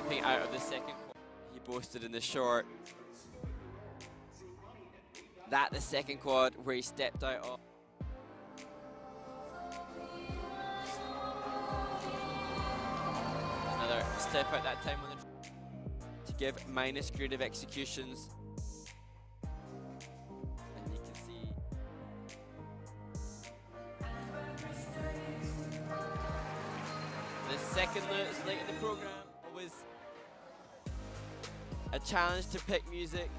stepping out of the second quad. He boasted in the short that the second quad where he stepped out of. Another step out that time on the to give minus creative executions. And you can see the second late in the program was a challenge to pick music.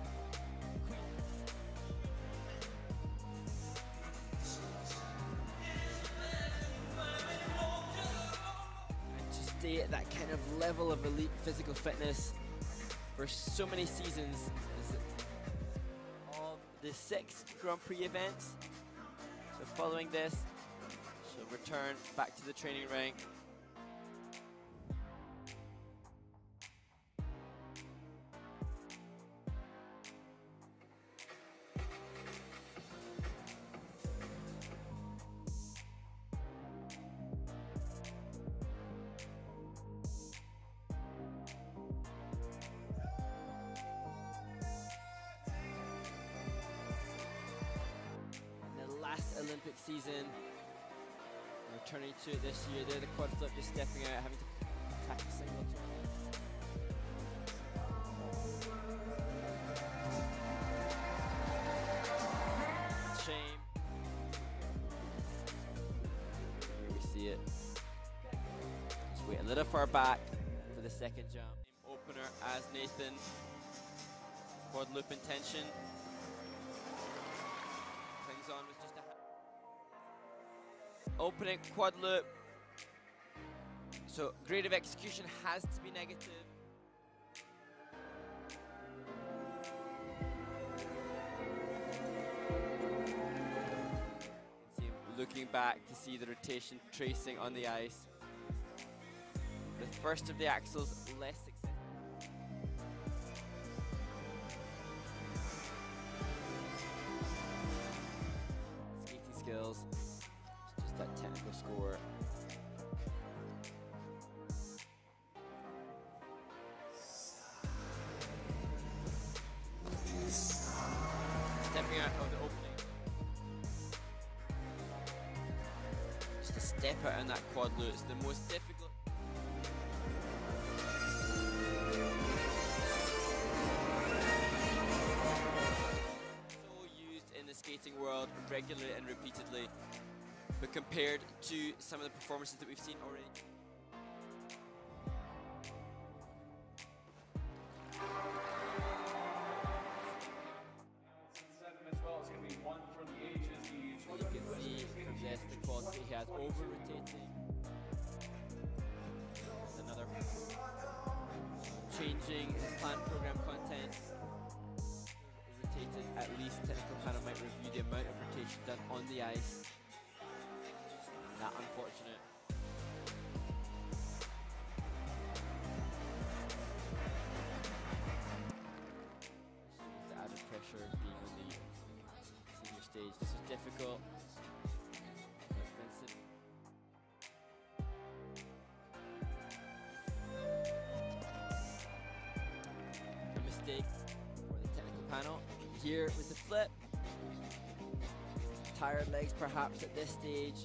And to stay at that kind of level of elite physical fitness for so many seasons of the six Grand Prix events. So following this, she'll return back to the training ring Olympic season. Returning to it this year, they're the quad flip just stepping out, having to attack a single turn. Shame. Here we see it. Just wait a little far back for the second jump. Opener as Nathan. Quad loop intention. Opening quad loop. So grade of execution has to be negative. Looking back to see the rotation tracing on the ice. The first of the axles less successful. The opening. Just a step out in that quad loop. It's the most difficult. So used in the skating world regularly and repeatedly, but compared to some of the performances that we've seen already. This the quality he has over rotating. Another changing plan program content. Rotated at least technical panel might review the amount of rotation done on the ice. Not unfortunate. The added pressure being on the senior stage. This was difficult. For the technical panel. Here with the flip. Tired legs perhaps at this stage.